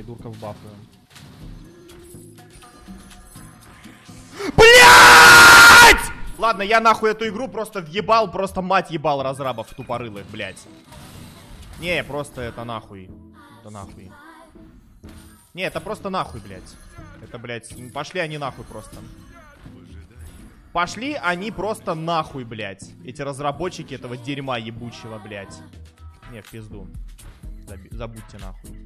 Придурков бафуем. Блять! Ладно, я нахуй эту игру просто въебал, просто мать ебал разрабов тупорылых, блять. Не, просто это нахуй. Это нахуй. Не, это просто нахуй, блядь. Это, блядь, пошли они нахуй просто. Пошли они просто нахуй, блядь. Эти разработчики этого дерьма ебучего, блядь. Не, в пизду. Заби- забудьте нахуй.